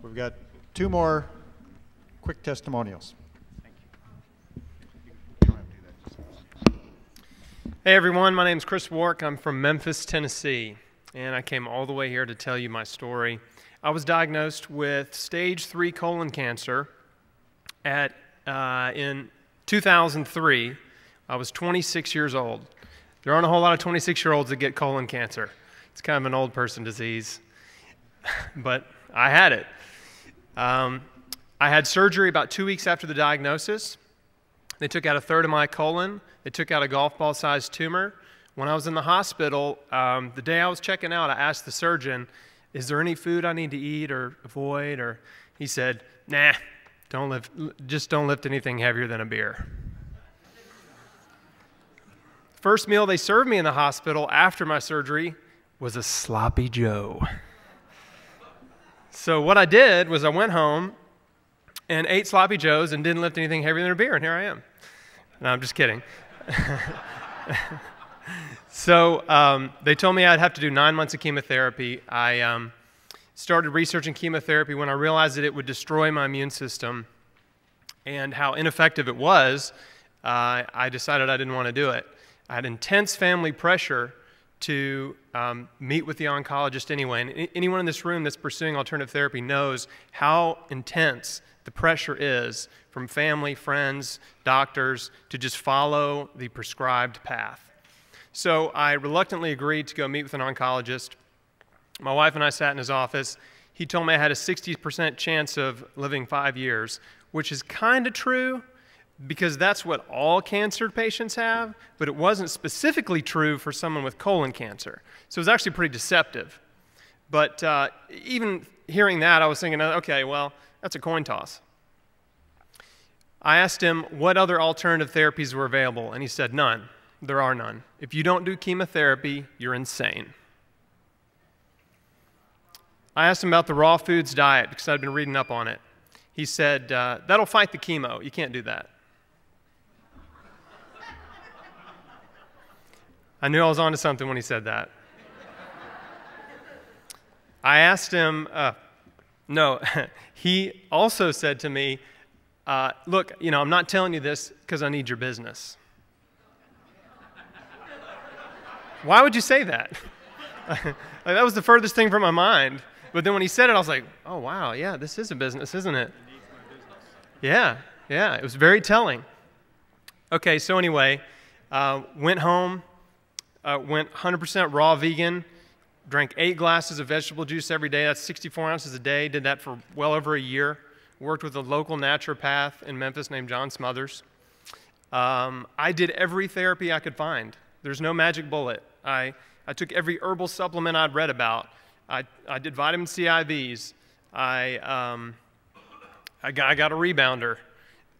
We've got two more quick testimonials. Thank you. Hey everyone, my name is Chris Wark. I'm from Memphis, Tennessee, and I came all the way here to tell you my story. I was diagnosed with stage three colon cancer at uh, in 2003. I was 26 years old. There aren't a whole lot of 26 year olds that get colon cancer. It's kind of an old person disease, but I had it. Um, I had surgery about two weeks after the diagnosis. They took out a third of my colon. They took out a golf ball sized tumor. When I was in the hospital, um, the day I was checking out, I asked the surgeon, Is there any food I need to eat or avoid? Or he said, Nah, don't lift, just don't lift anything heavier than a beer. First meal they served me in the hospital after my surgery was a sloppy Joe. So what I did was I went home and ate sloppy joes and didn't lift anything heavier than a beer, and here I am. No, I'm just kidding. so um, they told me I'd have to do nine months of chemotherapy. I um, started researching chemotherapy when I realized that it would destroy my immune system and how ineffective it was. Uh, I decided I didn't want to do it. I had intense family pressure to um, meet with the oncologist anyway. And anyone in this room that's pursuing alternative therapy knows how intense the pressure is from family, friends, doctors to just follow the prescribed path. So I reluctantly agreed to go meet with an oncologist. My wife and I sat in his office. He told me I had a 60% chance of living five years, which is kind of true, because that's what all cancer patients have, but it wasn't specifically true for someone with colon cancer. So it was actually pretty deceptive. But uh, even hearing that, I was thinking, okay, well, that's a coin toss. I asked him what other alternative therapies were available, and he said, none. There are none. If you don't do chemotherapy, you're insane. I asked him about the raw foods diet because I'd been reading up on it. He said, uh, that'll fight the chemo. You can't do that. I knew I was onto something when he said that. I asked him, uh, no, he also said to me, uh, Look, you know, I'm not telling you this because I need your business. Why would you say that? like, that was the furthest thing from my mind. But then when he said it, I was like, oh, wow, yeah, this is a business, isn't it? Yeah, yeah, it was very telling. Okay, so anyway, uh, went home, uh, went 100% raw vegan, drank eight glasses of vegetable juice every day. That's 64 ounces a day. Did that for well over a year. Worked with a local naturopath in Memphis named John Smothers. Um, I did every therapy I could find. There's no magic bullet. I, I took every herbal supplement I'd read about. I, I did vitamin C IVs. I, um, I, got, I got a rebounder.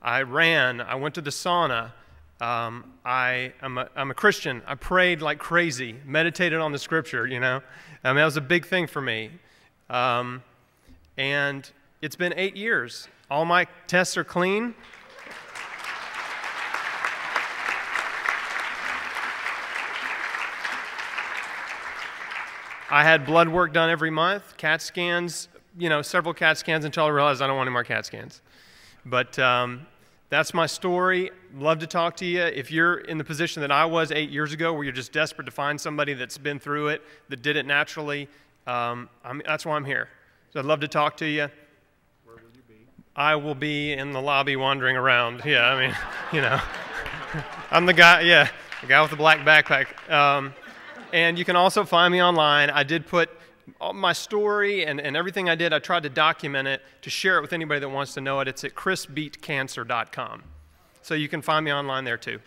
I ran. I went to the sauna. Um, I am a, I'm a Christian. I prayed like crazy, meditated on the scripture, you know. I mean, that was a big thing for me. Um, and it's been eight years. All my tests are clean. I had blood work done every month, CAT scans, you know, several CAT scans until I realized I don't want any more CAT scans. But um, that's my story. Love to talk to you. If you're in the position that I was eight years ago, where you're just desperate to find somebody that's been through it, that did it naturally, um, that's why I'm here. So I'd love to talk to you. Where will you be? I will be in the lobby wandering around. Yeah, I mean, you know, I'm the guy. Yeah, the guy with the black backpack. Um, and you can also find me online. I did put my story and, and everything I did, I tried to document it to share it with anybody that wants to know it. It's at chrisbeatcancer.com. So you can find me online there too.